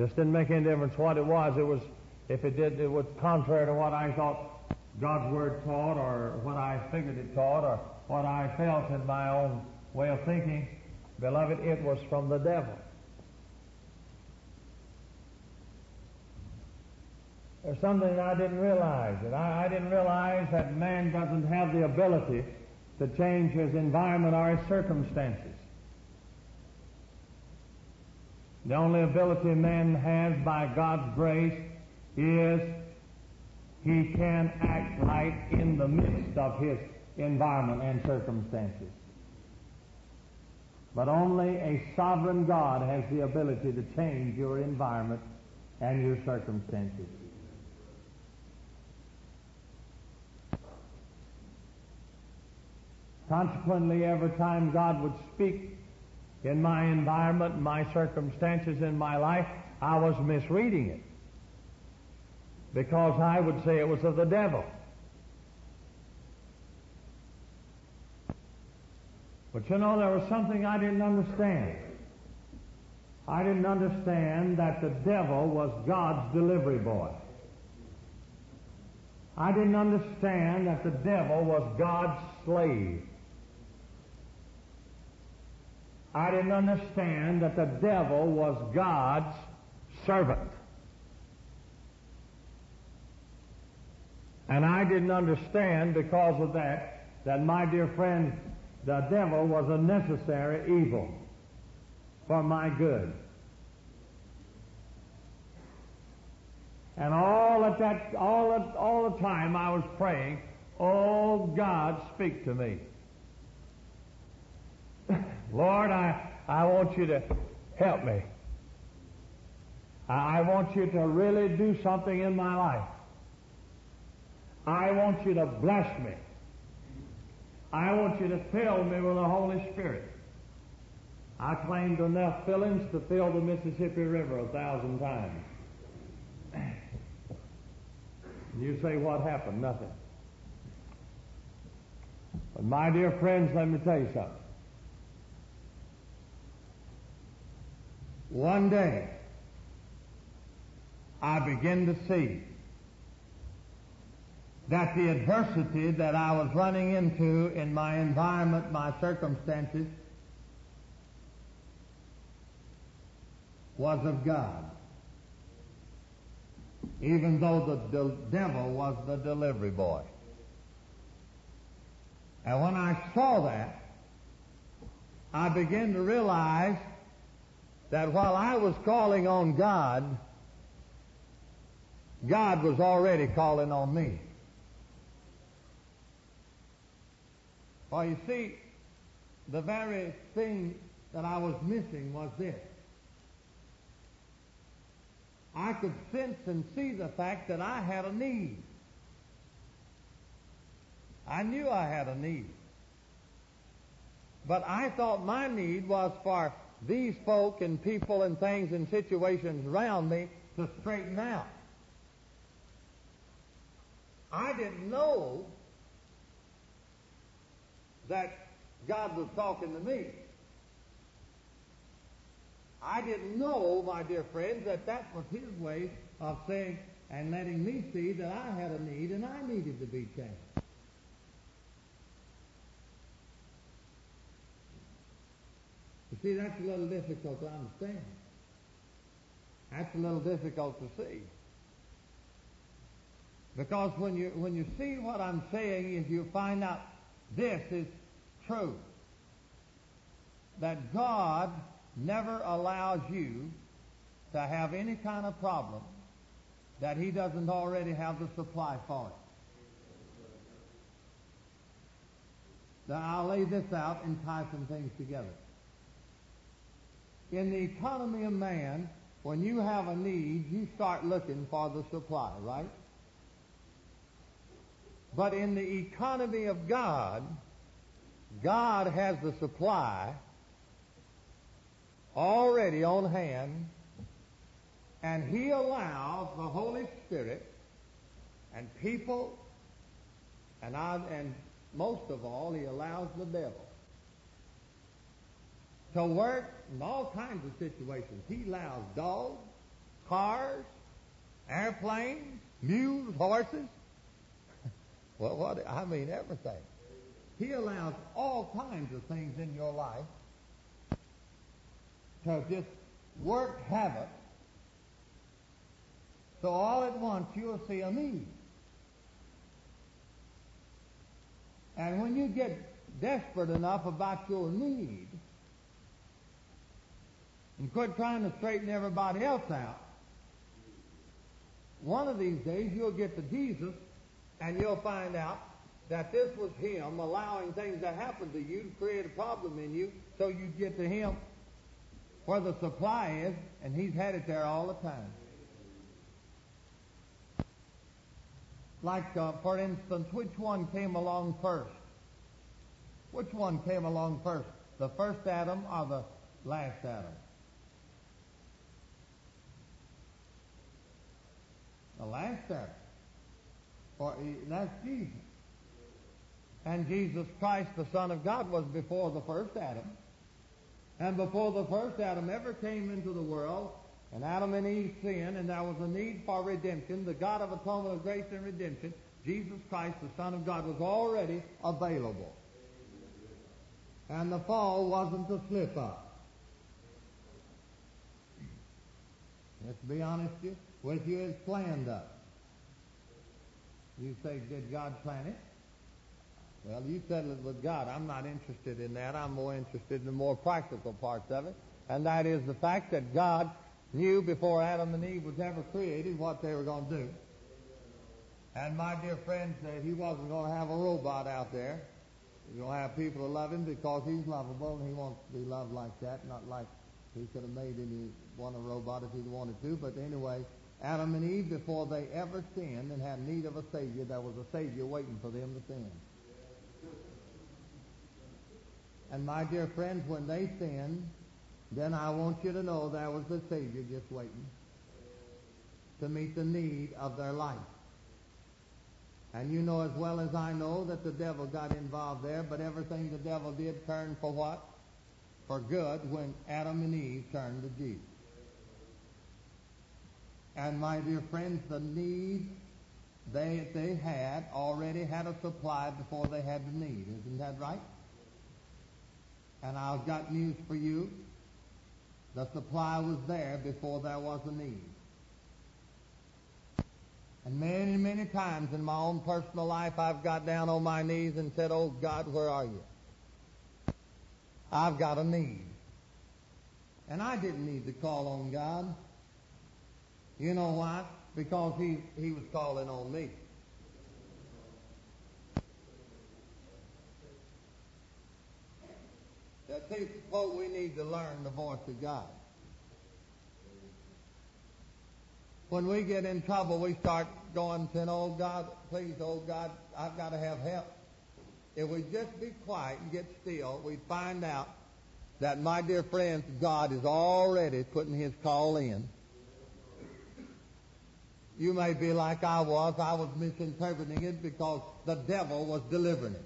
Just didn't make any difference what it was. It was, if it did, it was contrary to what I thought God's Word taught or what I figured it taught or what I felt in my own way of thinking. Beloved, it was from the devil. There's something I didn't realize. That I, I didn't realize that man doesn't have the ability to change his environment or his circumstances. The only ability man has by God's grace is he can act right in the midst of his environment and circumstances. But only a sovereign God has the ability to change your environment and your circumstances. Consequently, every time God would speak in my environment, my circumstances in my life, I was misreading it. Because I would say it was of the devil. But you know, there was something I didn't understand. I didn't understand that the devil was God's delivery boy. I didn't understand that the devil was God's slave. I didn't understand that the devil was God's servant. And I didn't understand because of that that my dear friend, the devil was a necessary evil for my good. And all at that, all at, all the time I was praying, "Oh God, speak to me." Lord, I, I want you to help me. I, I want you to really do something in my life. I want you to bless me. I want you to fill me with the Holy Spirit. I claimed enough fillings to fill the Mississippi River a thousand times. You say, what happened? Nothing. But my dear friends, let me tell you something. One day, I began to see that the adversity that I was running into in my environment, my circumstances, was of God. Even though the, the devil was the delivery boy. And when I saw that, I began to realize that while I was calling on God, God was already calling on me. Well, you see, the very thing that I was missing was this. I could sense and see the fact that I had a need. I knew I had a need. But I thought my need was for these folk and people and things and situations around me to straighten out. I didn't know that God was talking to me. I didn't know, my dear friends, that that was His way of saying and letting me see that I had a need and I needed to be changed. See, that's a little difficult to understand. That's a little difficult to see. Because when you, when you see what I'm saying, if you find out this is true, that God never allows you to have any kind of problem that He doesn't already have the supply for it. Now, I'll lay this out and tie some things together in the economy of man, when you have a need, you start looking for the supply, right? But in the economy of God, God has the supply already on hand, and He allows the Holy Spirit and people, and, I, and most of all, He allows the devil to work in all kinds of situations. He allows dogs, cars, airplanes, mules, horses. well, what, I mean everything. He allows all kinds of things in your life to just work havoc. So all at once you'll see a need. And when you get desperate enough about your need, and quit trying to straighten everybody else out, one of these days you'll get to Jesus and you'll find out that this was Him allowing things to happen to you to create a problem in you so you get to Him where the supply is and He's had it there all the time. Like, uh, for instance, which one came along first? Which one came along first? The first Adam or the last Adam? The last Adam. For that's Jesus. And Jesus Christ, the Son of God, was before the first Adam. And before the first Adam ever came into the world, and Adam and Eve sinned, and there was a need for redemption, the God of atonement of grace and redemption, Jesus Christ, the Son of God, was already available. And the fall wasn't a slip up. Let's be honest with you, it's planned up. You say, did God plan it? Well, you settle it with God. I'm not interested in that. I'm more interested in the more practical parts of it. And that is the fact that God knew before Adam and Eve was ever created what they were going to do. And my dear friends, uh, he wasn't going to have a robot out there. He's going to have people to love him because he's lovable and he wants to be loved like that, not like he could have made any one a robot if he'd wanted to. But anyway, Adam and Eve, before they ever sinned and had need of a Savior, there was a Savior waiting for them to sin. And my dear friends, when they sinned, then I want you to know there was a Savior just waiting to meet the need of their life. And you know as well as I know that the devil got involved there, but everything the devil did turned for what? For good when Adam and Eve turned to Jesus. And my dear friends, the need they, they had already had a supply before they had the need. Isn't that right? And I've got news for you. The supply was there before there was a need. And many, many times in my own personal life, I've got down on my knees and said, Oh God, where are you? I've got a need. And I didn't need to call on God. You know why? Because he, he was calling on me. That people, we need to learn the voice of God. When we get in trouble, we start going, saying, Oh God, please, oh God, I've got to have help. If we just be quiet and get still, we find out that, my dear friends, God is already putting his call in. You may be like I was. I was misinterpreting it because the devil was delivering it.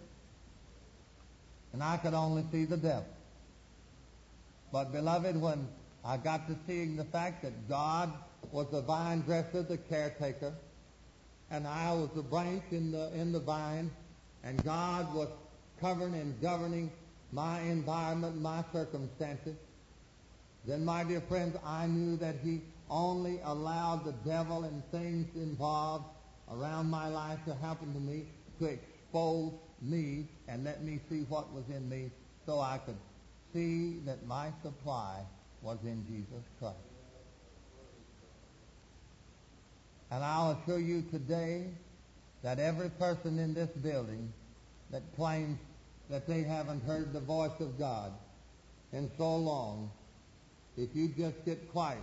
And I could only see the devil. But beloved, when I got to seeing the fact that God was the vine dresser, the caretaker, and I was the branch in the, in the vine, and God was covering and governing my environment, my circumstances, then, my dear friends, I knew that He only allowed the devil and things involved around my life to happen to me to expose me and let me see what was in me so I could see that my supply was in Jesus Christ. And I'll assure you today that every person in this building that claims that they haven't heard the voice of God in so long, if you just get quiet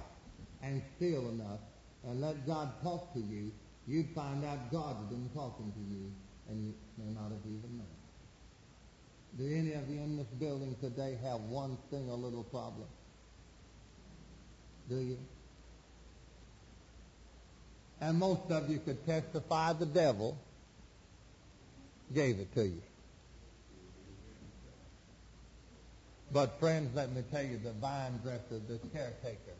and still enough and let God talk to you, you'd find out God has been talking to you and you may not have even known. Do any of you in this building today have one a little problem? Do you? And most of you could testify the devil gave it to you. But friends, let me tell you, the vine dresser, the caretaker,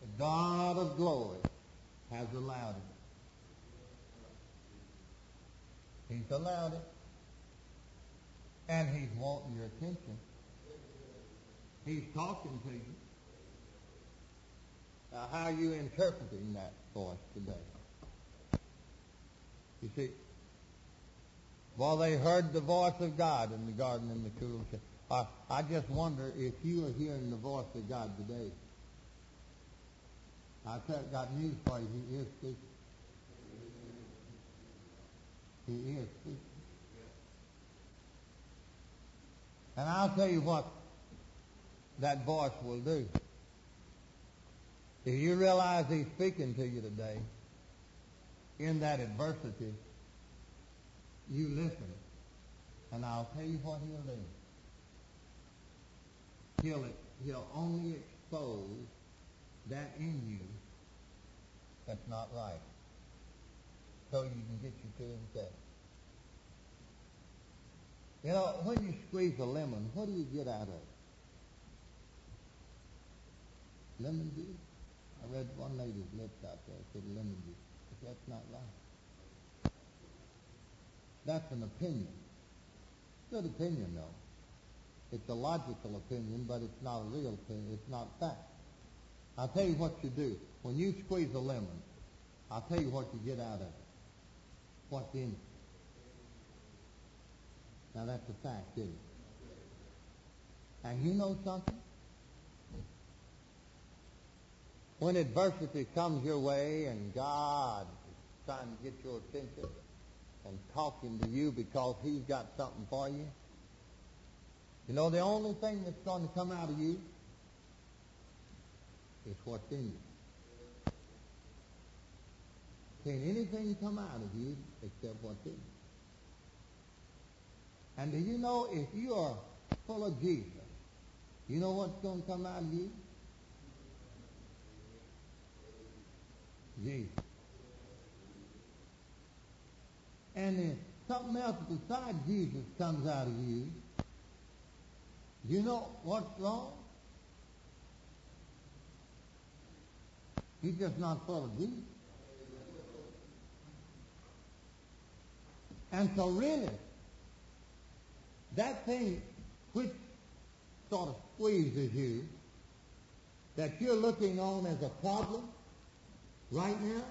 The God of glory has allowed it. He's allowed it. And he's wanting your attention. He's talking to you. Now, how are you interpreting that voice today? You see, while they heard the voice of God in the garden in the cool I, I just wonder if you are hearing the voice of God today. I've got news for you. He is speaking. He is speaking. And I'll tell you what that voice will do. If you realize he's speaking to you today, in that adversity, you listen. And I'll tell you what he'll do. He'll, he'll only expose that in you that's not right. So you can get you to himself. You know, when you squeeze a lemon, what do you get out of it? Lemon juice? I read one lady's lips out there said lemon juice. But that's not right. That's an opinion. Good opinion, though. It's a logical opinion, but it's not a real opinion. It's not fact. I'll tell you what you do. When you squeeze a lemon, I'll tell you what you get out of it. What's in it. Now that's a fact, isn't it? And you know something? When adversity comes your way and God is trying to get your attention and talking to you because He's got something for you, you know the only thing that's going to come out of you is what's in you. Can't anything come out of you except what's in you. And do you know if you are full of Jesus, you know what's going to come out of you? Jesus. And if something else besides Jesus comes out of you, you know what's wrong? He's just not full of Jesus. And so really, that thing which sort of squeezes you, that you're looking on as a problem, right now?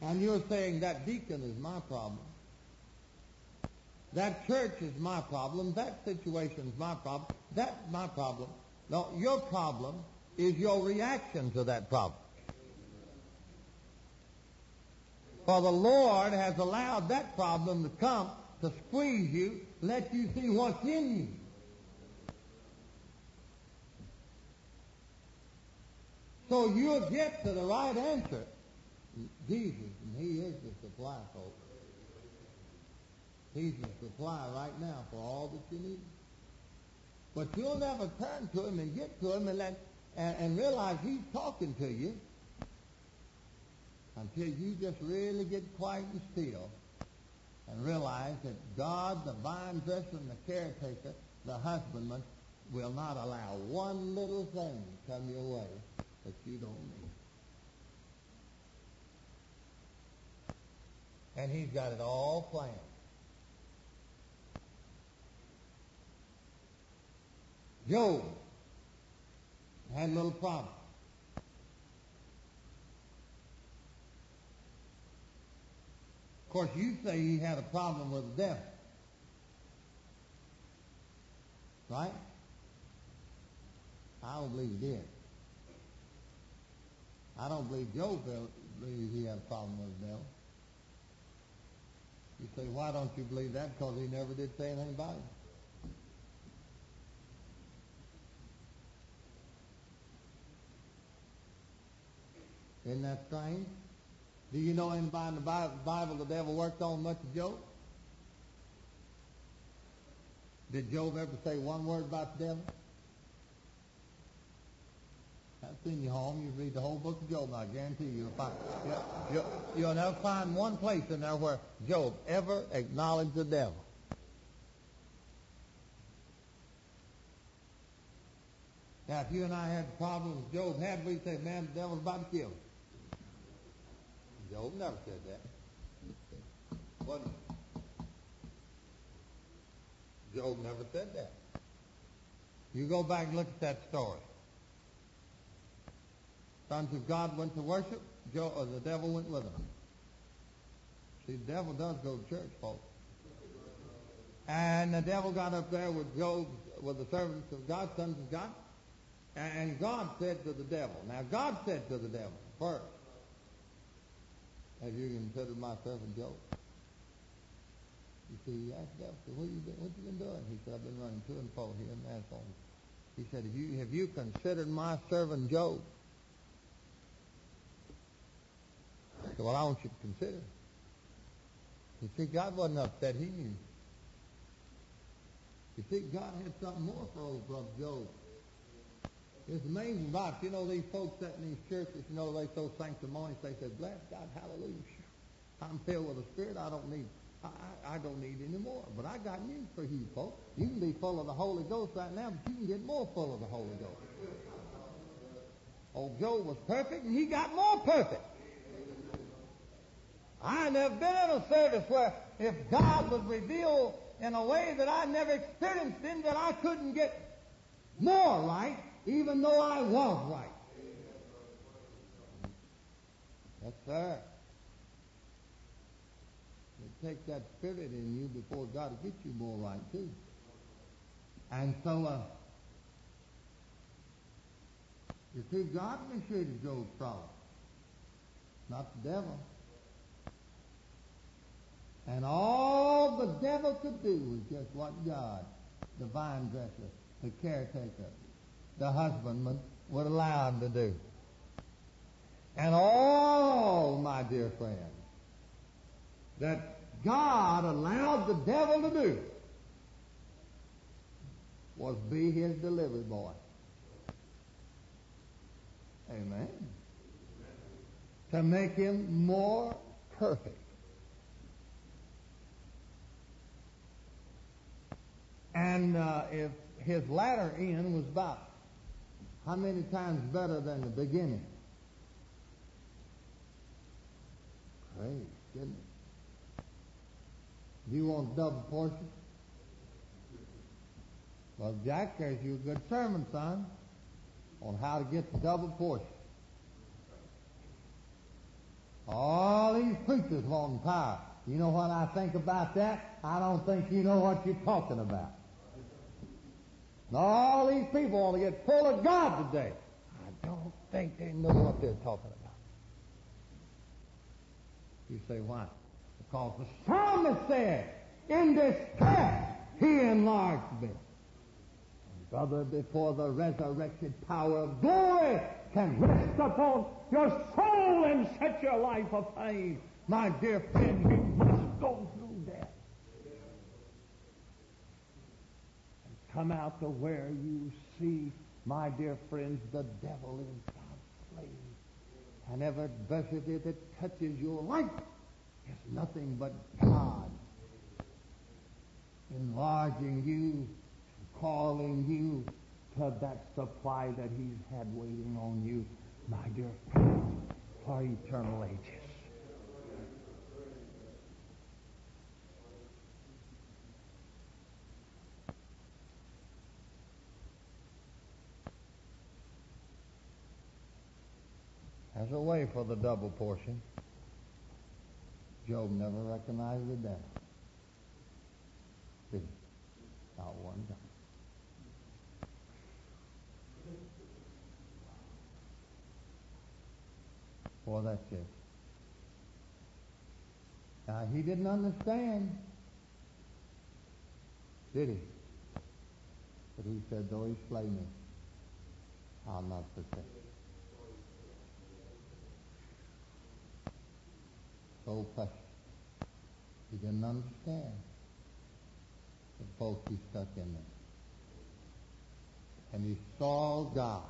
And you're saying that deacon is my problem. That church is my problem. That situation is my problem. That's my problem. No, your problem is your reaction to that problem. For the Lord has allowed that problem to come to squeeze you, let you see what's in you. So you'll get to the right answer. Jesus, and He is the supply, folks. He's the supply right now for all that you need. But you'll never turn to Him and get to Him and, let, and, and realize He's talking to you until you just really get quiet and still and realize that God, the vine dresser and the caretaker, the husbandman, will not allow one little thing to come your way that you don't need. And he's got it all planned. Job had a little problem. Of course, you say he had a problem with the devil. Right? I don't believe he did. I don't believe Job believed he had a problem with the devil. You say, why don't you believe that? Because he never did say anything about it. Isn't that strange? Do you know anybody in the Bible the devil worked on much of Job? Did Job ever say one word about the devil? That's in your home. You read the whole book of Job, and I guarantee you, you'll find you'll, you'll never find one place in there where Job ever acknowledged the devil. Now, if you and I had the problems Job had, we'd say, man, the devil's about to kill him. Never said that. What? Job never said that. You go back and look at that story. Sons of God went to worship. Job, or uh, the devil went with them. See, the devil does go to church, folks. And the devil got up there with Job, with the servants of God, sons of God, and God said to the devil, now God said to the devil first, have you considered my servant Job? You see, he asked the what, you been, what you been doing? He said, I've been running to and fro here there. So he said, have you, have you considered my servant Job? I said, well, I want you to consider. You see, God wasn't upset. He knew. You see, God had something more for old brother Job. It's amazing about You know, these folks sitting in these churches, you know, they so sanctimonious, they say, bless God, hallelujah. I'm filled with the Spirit. I don't need, I, I don't need any more. But I got news for you folks. You can be full of the Holy Ghost right now, but you can get more full of the Holy Ghost. Old Job was perfect, and he got more perfect. I never been in a service where if God was revealed in a way that I never experienced in that I couldn't get more right, even though I was right. Yes, sir. You take that spirit in you before God will get you more right too. And so, uh, you see, God initiated Job's problem, not the devil. And all the devil could do was just what God, the vine dresser, the caretaker, the husbandman, would allow him to do. And all, my dear friends, that God allowed the devil to do was be his delivery boy. Amen. To make him more perfect. And uh, if his latter end was about how many times better than the beginning? Praise goodness. You want double portion? Well, Jack there's you a good sermon, son, on how to get the double portion. All these preachers want power. You know what I think about that? I don't think you know what you're talking about. And all these people want to get full of God today. I don't think they know what they're talking about. You say, why? Because the psalmist said, in distress he enlarged me. And brother, before the resurrected power of glory can rest upon your soul and set your life aflame, my dear friend, you must go through death. Come out to where you see, my dear friends, the devil is God's slave. And every adversity that touches your life is nothing but God enlarging you, calling you to that supply that He's had waiting on you, my dear friends, for eternal ages. There's a way for the double portion. Job never recognized the devil. Did he? Not one time. That's it. Now, he didn't understand, did he? But he said, though he slay me, I'll not forsake. Precious. He didn't understand the boat he stuck in there. And he saw God,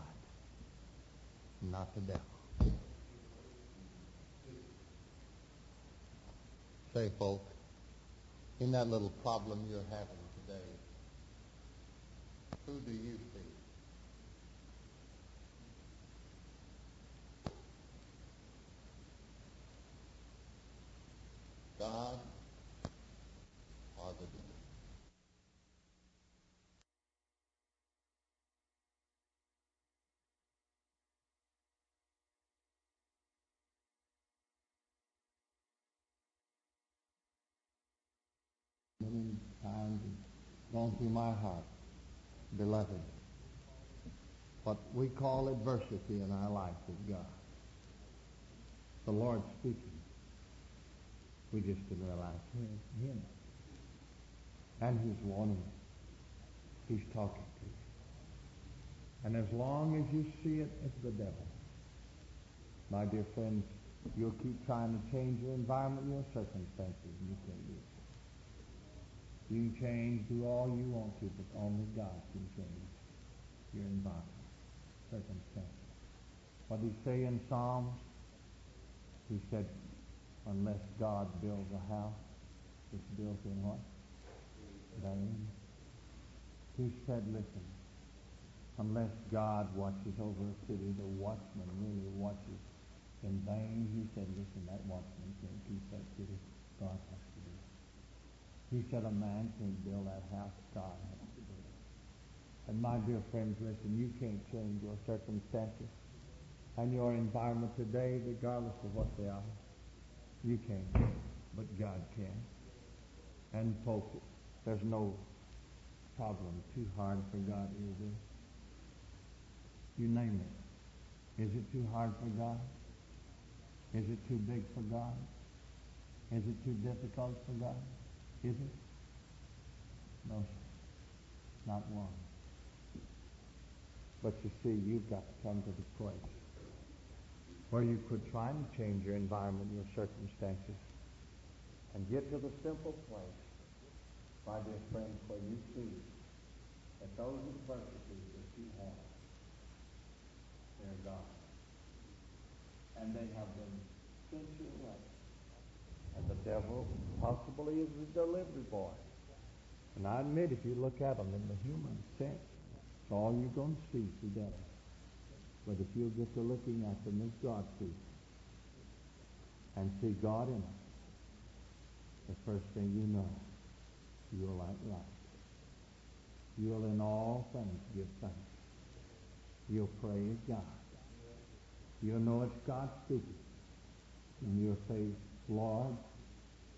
not the devil. Say, folks, in that little problem you're having today, who do you see? Many times it's gone through my heart, beloved. What we call adversity in our life with God. The Lord speaking. We just didn't realize Him. And He's warning. He's talking to you. And as long as you see it, it's the devil. My dear friends, you'll keep trying to change your environment, your circumstances, and you can't do it. You can change, do all you want to, but only God can change your environment, circumstances. What did he say in Psalms? He said, unless God builds a house, it's built in what? Vain. He said, listen, unless God watches over a city, the watchman really watches in vain. He said, listen, that watchman can't keep that city. God. He said, a man can't build that house. God has to do it. And my dear friends, listen, you can't change your circumstances and your environment today, regardless of what they are. You can't, but God can. And folks, there's no problem too hard for God, is there? You name it. Is it too hard for God? Is it too big for God? Is it too difficult for God? Is it? No, sir. Not one. But you see, you've got to come to the place where you could try and change your environment, your circumstances, and get to the simple place, my dear friends, where you see that those adversities that you have, they're God. And they have been sent your way. And the devil possibly is the delivery boy. And I admit, if you look at them in the human sense, it's all you're going to see is the devil. But if you'll get to looking at them as God sees and see God in them, the first thing you know, you'll like life. You'll in all things give thanks. You'll praise God. You'll know it's God speaking. And you'll say, Lord,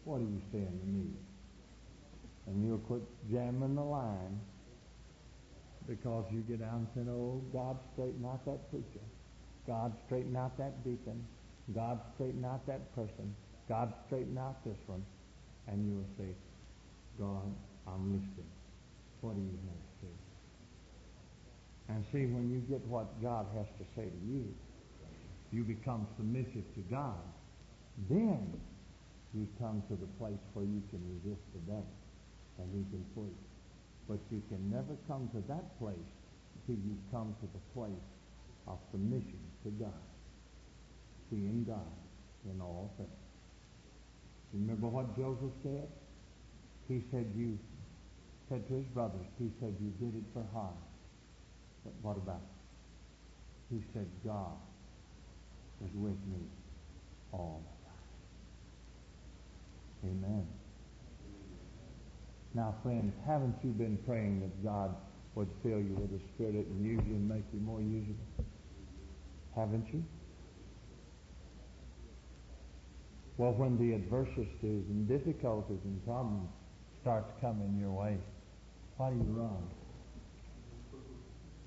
what are you saying to me? And you'll quit jamming the line because you get down and say, oh, God, straighten out that preacher. God, straighten out that deacon. God, straighten out that person. God, straighten out this one. And you'll say, God, I'm listening. What do you have to say? And see, when you get what God has to say to you, you become submissive to God. Then you come to the place where you can resist the devil and he can flee. But you can never come to that place until you come to the place of submission to God, seeing God in all things. Remember what Joseph said? He said, you said to his brothers, he said, you did it for harm. But what about? He said, God is with me all. Amen. Now, friends, haven't you been praying that God would fill you with the Spirit and use you and make you more usable? Haven't you? Well, when the adversities and difficulties and problems start coming your way, why do you run?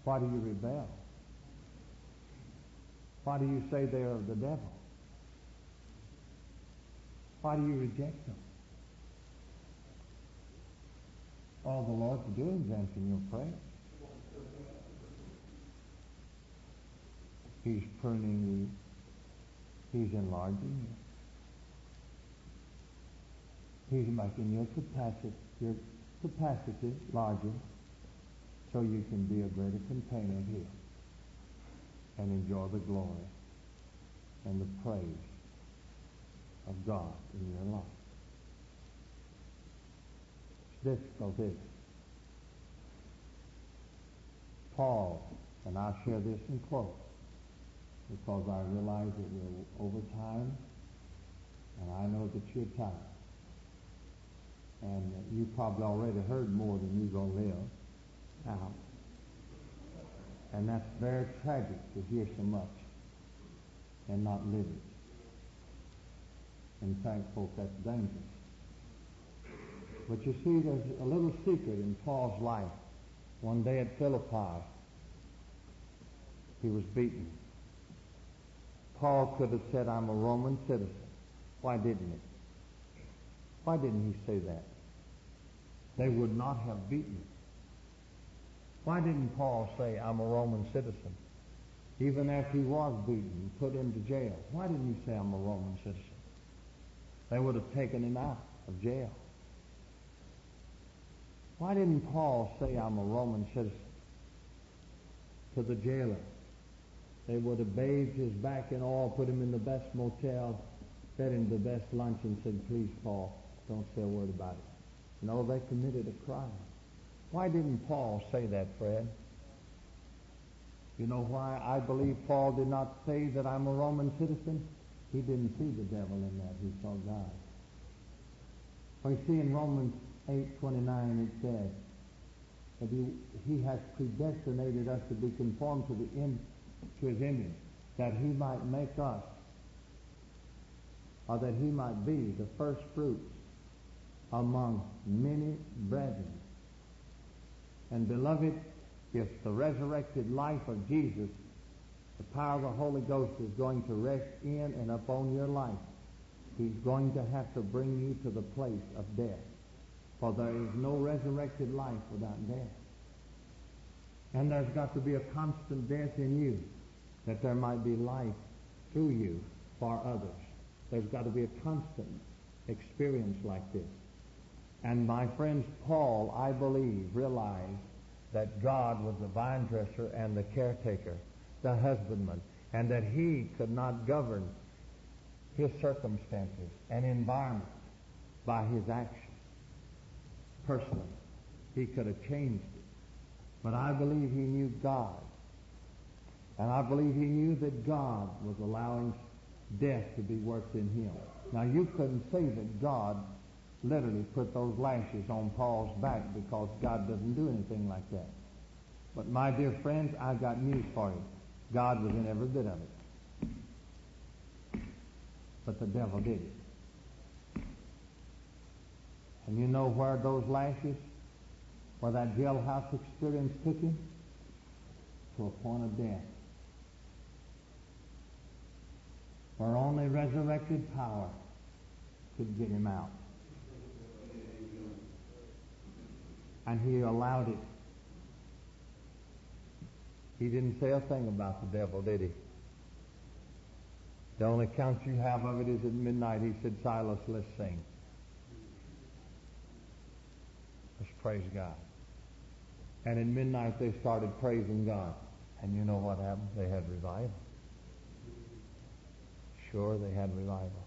Why do you rebel? Why do you say they're of the devil? Why do you reject them? All the Lord's doing is answering your prayers. He's pruning you. He's enlarging you. He's making your capacity, your capacity larger so you can be a greater container Him and enjoy the glory and the praise of God in your life. It's difficult? Paul, and I'll share this in close because I realize that we're over time and I know that you're tired. And you probably already heard more than you're going to live out. And that's very tragic to hear so much and not live it. In thankful that's dangerous. But you see, there's a little secret in Paul's life. One day at Philippi, he was beaten. Paul could have said, I'm a Roman citizen. Why didn't he? Why didn't he say that? They would not have beaten him. Why didn't Paul say, I'm a Roman citizen? Even after he was beaten and put into jail. Why didn't he say, I'm a Roman citizen? They would have taken him out of jail. Why didn't Paul say, I'm a Roman citizen? To the jailer. They would have bathed his back in oil, put him in the best motel, fed him the best lunch, and said, please, Paul, don't say a word about it. No, they committed a crime. Why didn't Paul say that, Fred? You know why I believe Paul did not say that I'm a Roman citizen? He didn't see the devil in that. He saw God. We see in Romans 8.29 it says that he, he has predestinated us to be conformed to the in, to his image, that he might make us, or that he might be the first fruits among many brethren. And beloved, if the resurrected life of Jesus, the power of the Holy Ghost is going to rest in and upon your life, he's going to have to bring you to the place of death. For there is no resurrected life without death. And there's got to be a constant death in you that there might be life through you for others. There's got to be a constant experience like this. And my friends, Paul, I believe, realized that God was the vine dresser and the caretaker, the husbandman, and that he could not govern his circumstances and environment by his action. Personally, he could have changed it. But I believe he knew God. And I believe he knew that God was allowing death to be worked in him. Now you couldn't say that God literally put those lashes on Paul's back because God doesn't do anything like that. But my dear friends, I've got news for you. God was in every bit of it. But the devil did it. And you know where those lashes, where that jailhouse experience took him? To a point of death. Where only resurrected power could get him out. And he allowed it. He didn't say a thing about the devil, did he? The only account you have of it is at midnight. He said, Silas, let's sing. Let's praise God. And at midnight they started praising God. And you know what happened? They had revival. Sure, they had revival.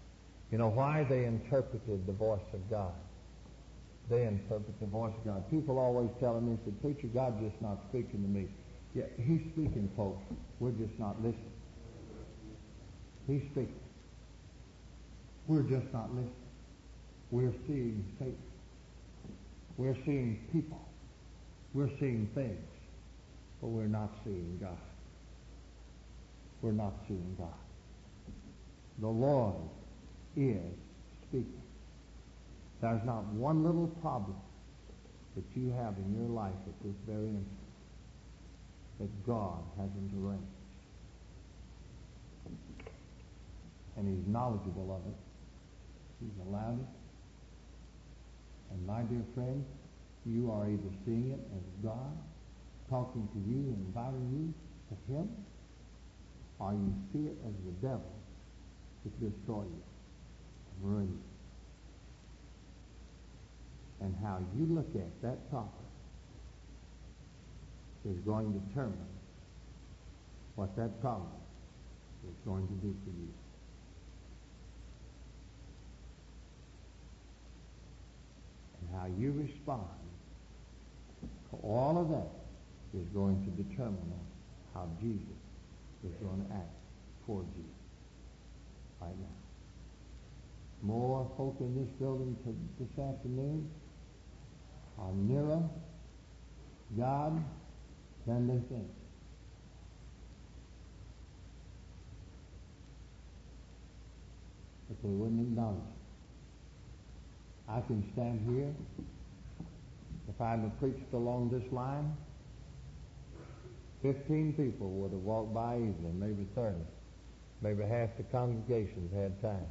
You know why? They interpreted the voice of God. They interpret the voice of God. People always tell me, said, Preacher, God's just not speaking to me. Yeah, He's speaking, folks. We're just not listening. He's speaking. We're just not listening. We're seeing Satan. We're seeing people. We're seeing things. But we're not seeing God. We're not seeing God. The Lord is speaking. There's not one little problem that you have in your life at this very instant that God hasn't arranged. And He's knowledgeable of it. He's allowed it. And my dear friend, you are either seeing it as God talking to you and inviting you to Him, or you see it as the devil to destroy you, to ruin you. And how you look at that topic is going to determine what that problem is going to do for you. And how you respond to all of that is going to determine how Jesus is going to act towards you right now. More folk in this building this afternoon are nearer God than they think. But they wouldn't acknowledge it. I can stand here. If I had preached along this line, 15 people would have walked by easily, maybe 30. Maybe half the congregations had time.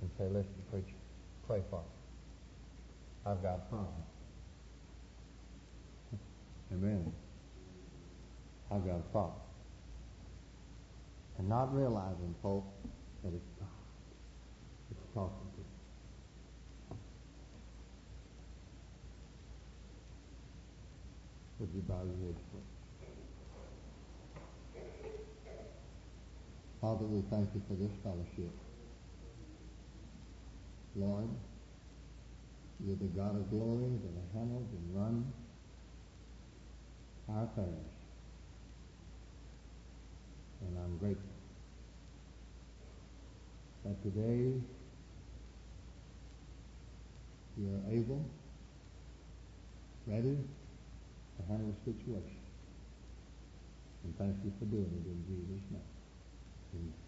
And say, listen, preacher, pray for me. I've got a problem. Amen. I've got a problem. And not realizing, folks, that it's God. It's talking to you. Would you bow your heads, please? Father, we thank you for this fellowship. Lord, you're the God of glory that handles and runs our affairs. And I'm grateful that today you're able, ready to handle the situation. And thank you for doing it in Jesus' name.